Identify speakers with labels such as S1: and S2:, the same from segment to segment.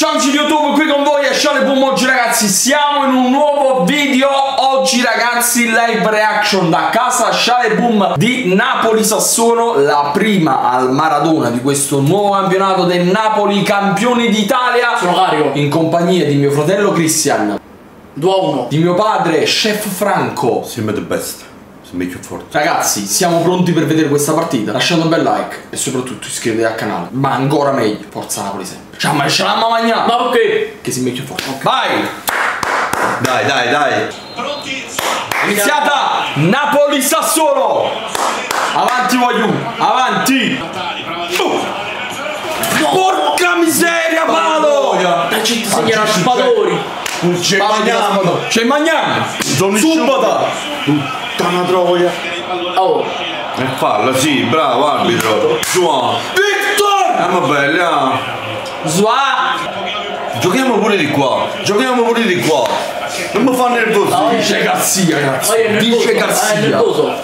S1: Ciao amici di YouTube, qui con voi è Sciale Boom oggi ragazzi. Siamo in un nuovo video. Oggi ragazzi live reaction da casa Sciale Boom di Napoli Sassuolo La prima al Maradona di questo nuovo campionato del Napoli campioni d'Italia.
S2: Sono carico
S1: In compagnia di mio fratello Cristian.
S2: 2 a 1
S1: Di mio padre Chef Franco.
S3: Sempre the best. Sempre più forte.
S1: Ragazzi, siamo pronti per vedere questa partita. Lasciate un bel like e soprattutto iscrivetevi al canale. Ma ancora meglio, forza Napoli sempre. Ciao, ma ce l'amma magna!
S2: Ma perché?
S1: Che si mette forte. Vai!
S3: Dai, dai, dai.
S1: Iniziata! Napoli Sassuolo! Avanti voglio! Avanti! Porca miseria, palo!
S2: La gente segnerà spadori
S3: C'è
S1: Magnan! C'è Magnan!
S3: Sono
S1: Subata!
S3: Tutta una troia.
S2: Oh
S3: E fallo, sì, bravo arbitro. Suono.
S1: Victor!
S3: Eh, ma belli, ah.
S2: Zwa
S3: Giochiamo pure di qua. Giochiamo pure di qua. Non mi fa nervoso.
S1: Dice Garzia, ragazzi!
S2: Oh, è nervoso
S1: Dice
S2: nervoso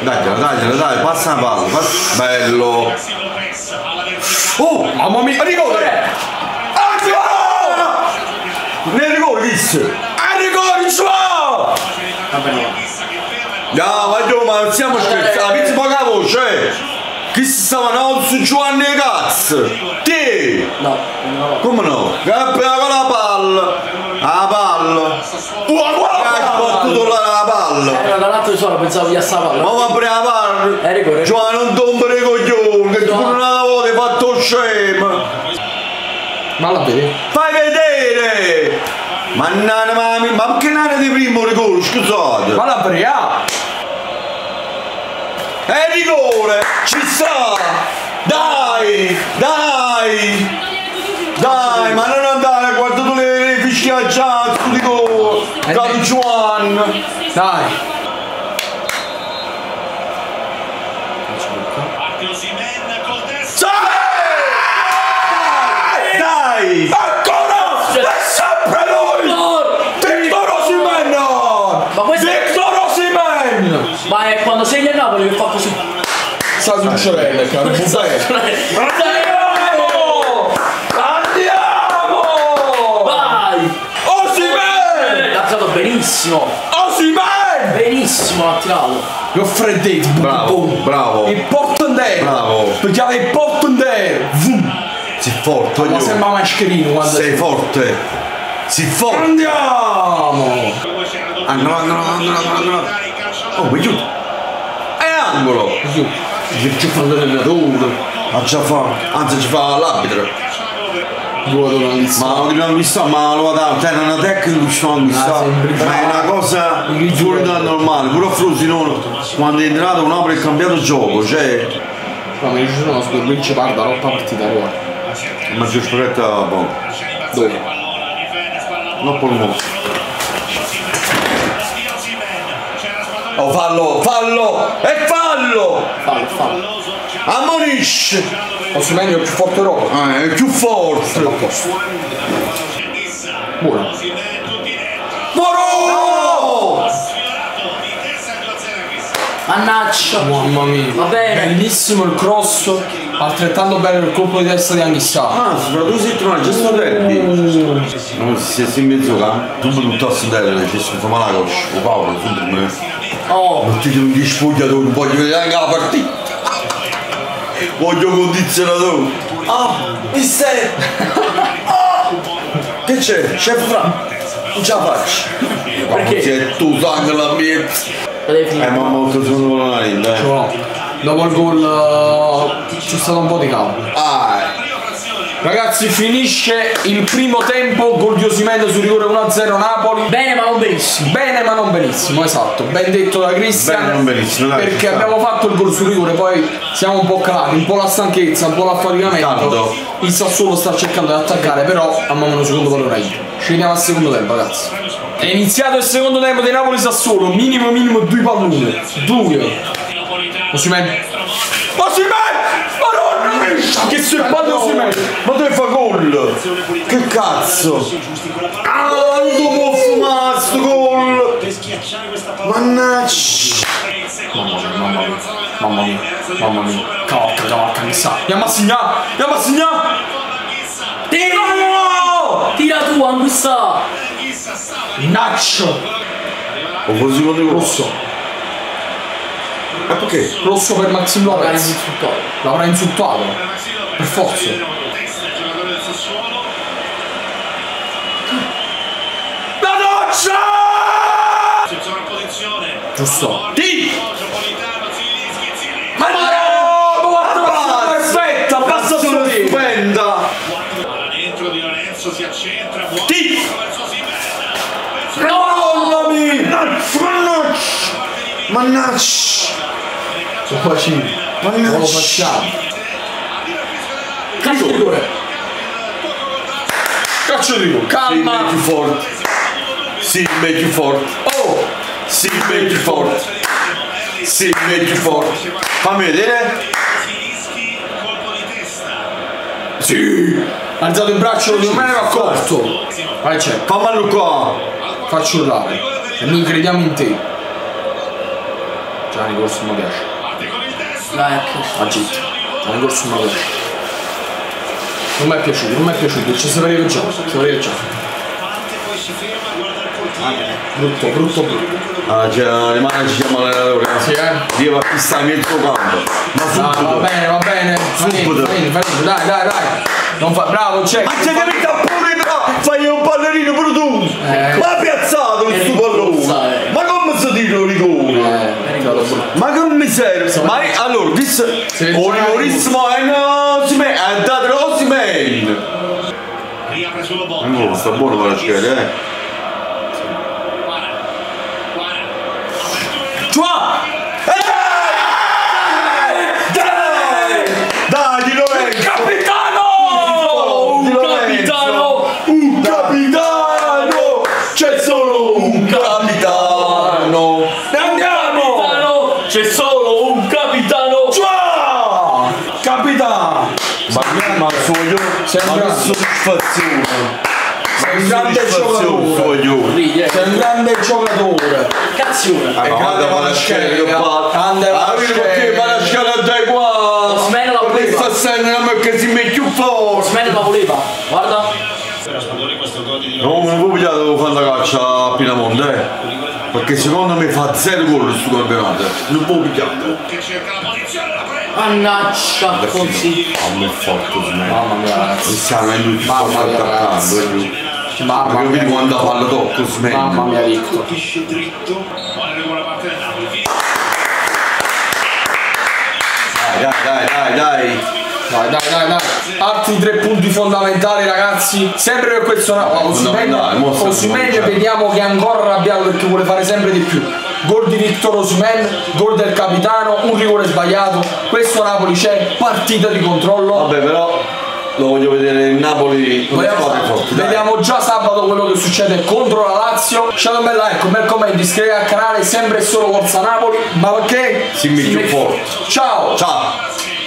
S3: Dagliela, dagliela, dai, passa la palla. passa- Bello. Oh,
S1: Mamma mia! Rigore!
S3: ne rigore, disse.
S1: A rigore, ciao!
S2: Va bene
S3: No, voglio, ma non stiamo scherzando. La pizza poca voce. Chi si stava no su Giovanni cazzo? Te!
S2: No no.
S3: Come no? Che preso la palla! La palla! Sbattuto là la palla!
S2: Era dall'altro solo pensavo di sta palla
S3: Ma va la palla!
S2: È rigore
S3: Giovanni non tombare i coglioni! Che tu una volta hai fatto scemo!
S1: Ma la vedi?
S3: Fai vedere! Ma nana mami, ma perché nana di primo rigore, scusate?
S1: Ma la brea!
S3: È rigore! Ci sta! Dai! Dai! Dai, ma non andare, guarda tu le, fischiaggiate, tu dico,
S1: Eh, eh.
S3: Juan!
S1: Dai! Ancora! È sempre lui! Victor Osimhen!
S2: Ma questo è
S1: Victor Osimhen!
S2: Ma è quando segna il Napoli che fa così
S1: Sta succedendo, caro Andiamo! Andiamo!
S2: Vai
S1: Osimhen!
S2: L'ha tirato benissimo
S1: Osimhen!
S2: Benissimo l'ha tirato
S1: Your freddetti,
S3: Bravo, bravo.
S1: Important there!
S3: Bravo.
S1: Aveva important there! Vum!
S3: Sei forte,
S1: Ma sembra mascherino quando...
S3: Sei forte! Sei forte!
S1: Andiamo!
S3: Angolo, angolo, angolo, angolo, angolo. Oh, chiudo! È angolo!
S1: Ci fa l'allenatore!
S3: Ma già fa, anzi ci fa l'arbitro. Ma non l'hanno visto, ma lo da, cioè non è una tecnica che ci fanno visto. Ma è una cosa fuori dal normale, pure a Frosinone quando è entrato un apre il cambiato gioco, cioè.
S1: No, mi dice no, scusa, lui ci parla rotta partita ora.
S3: Il maggior sporetta boh.
S1: Dove?
S3: Non polmo. Oh fallo, fallo! E fallo!
S2: Fallo fallo
S3: Ammonisce!
S1: È il più forte Europa.
S3: Ah, è più forte!
S1: A posto. Buono.
S3: Moro!
S2: Mannaggia
S1: Mamma mia.
S2: Va bene.
S1: Bellissimo il cross. Altrettanto bello il colpo di testa di Anghissà.
S3: Ah, fra due settimane già sto derby. Non si è in mezzo campo. Tu mi tutto a sedere, ci la coscia. O Paolo, tu me.
S2: Oh
S3: Mettete un spogliatore, non voglio vedere anche la partita. Voglio condizionatori. Ah, mister! Ah! Che c'è? Chef Fra? Non ce la faccio.
S2: Perché?
S3: Se tu sangue.
S2: La devi
S3: Eh,
S2: finire
S3: ma molto sono la narice, eh.
S1: No. Dopo il gol eh, c'è stato un po' di caldo.
S3: Ah,
S1: Ragazzi, finisce il primo tempo. Gol di Osimhen su rigore 1-0 Napoli.
S2: Bene ma non benissimo
S1: Bene ma non benissimo, esatto, ben detto da Cristian.
S3: Bene, non benissimo, dai,
S1: Perché abbiamo fatto il gol su rigore, poi siamo un po' calati, un po' la stanchezza, un po' l'affaticamento. Il Sassuolo sta cercando di attaccare, però abbiamo un secondo pallone aiuto. Ci vediamo al secondo tempo, ragazzi. È iniziato il secondo tempo di Napoli Sassuolo, minimo minimo due palloni. Due. Osimhen. Osimhen! Madonna! Che sorpato Osimhen!
S3: ma dove fa gol? Che cazzo? Ah, non lo può fumare sto gol! Mannaggia!
S1: Mamma mia, mamma mia, mamma mia. Cavalca, cavalca, mi sa. Andiamo a segnare, andiamo a segnare.
S2: Tiro! tua, questa.
S1: Naccio!
S3: O così lo devo.
S1: Rosso.
S3: Ma perché?
S1: Rosso per Maxim Lopez.
S2: insultato.
S1: L'avrà insultato. Per forza. La doccia! Giusto.
S3: Ti!
S1: Ma no! Guarda la perfetta! Basta solo lì!
S3: Stupenda!
S4: Dentro di Lorenzo si accentra, buono
S3: Ti!
S4: verso Osimhen.
S1: Mollami!
S3: Mannaggia! Mannaggia!
S1: Facci. Non lo facciamo.
S2: Calcio di rigore.
S1: Calcio di rigore.
S3: Sì,
S1: Calma.
S3: make you forte. Sì, make you forte.
S1: Oh!
S3: Sì, make you forte. Sì, make you forte. Fammi vedere. Sì.
S1: Ha alzato il braccio, non me ne ero accorto. Vai c'è.
S3: Fammelo qua.
S1: Faccio urlare. E noi crediamo in te. Gianni Corso mi piace.
S4: Parte con il destro.
S2: Dai, ecco.
S1: Agit. Gianni Corso mi piace. Non mi è piaciuto, non mi è piaciuto, ci sapevo già, ci sapevo già.
S4: Si il.
S1: Brutto, brutto, brutto.
S3: Ah, c'è rimane ci chiama l'allenatore.
S1: Sì, eh.
S3: Deve acquistare mezzo campo. Ma
S1: Dai, va
S3: subito.
S1: bene, va bene. Fa niente,
S3: Subito.
S1: Dai, dai, dai. Non fa... Bravo, c'è.
S3: Ma c'è che mi pure là! Fai un ballerino pure tu!
S1: Eh.
S3: Ma piazzato questo
S2: rigorsa,
S3: pallone!
S2: eh.
S3: Ma come si tira il rigore?
S1: Eh, ricordo brutto.
S3: Ma che mi serve? Ma è- allora, no, si me- ha dato
S4: botto.
S3: Oh, sta buono per la scena, eh!
S1: Capitano!
S2: Capitano!
S3: Capitano! C'è solo un capitano!
S1: Ne andiamo!
S2: Capitano! C'è solo un capitano!
S1: Ciao! Capitano!
S3: Ma, ma voglio,
S1: Sei un
S3: ma che
S1: grande.
S3: soddisfazione!
S1: Sei un grande
S3: Soddisfazione,
S1: giocatore!
S3: voglio!
S2: Eh.
S1: Sei un grande giocatore!
S2: Cazzone!
S3: E grande Marascelli che fa!
S1: Grande
S3: Ah, perché.
S1: Marascelli
S3: dai qua!
S2: Osmene la voleva.
S3: Questa scena non è che si mette più forte!
S2: Osmene la voleva! Guarda!
S3: Non ne può pigliare devo fare la caccia a Pinamonte, eh! Perché secondo me fa zero gol sul campionato! Non può pigliare!
S2: Mannaggia, così!
S3: A me è forte!
S1: Mamma mia ragazzi!
S3: Cristiano è lui più
S1: Mamma
S3: forte
S1: mia,
S3: attaccando, è lui!
S1: Mamma mia!
S3: quando la palla tocca Osmene!
S1: Mamma mia Ricco!
S3: Dai, dai, dai, dai!
S1: Dai, dai, dai, dai. Altri tre punti fondamentali, ragazzi. Sempre per questo
S3: mo sta
S1: Osimhen
S3: fondamentale.
S1: vediamo che è ancora arrabbiato perché vuole fare sempre di più. Gol di Victor Osimhen, gol del capitano, un rigore sbagliato. Questo Napoli c'è, partita di controllo.
S3: Vabbè però lo voglio vedere il Napoli squadre forti.
S1: vediamo già sabato quello che succede contro la Lazio. Lasciate un bel like, un bel commento, iscrivetevi al canale, sempre e solo Forza Napoli. Ma perché?
S3: Si mette più forte.
S1: Ciao!
S3: Ciao!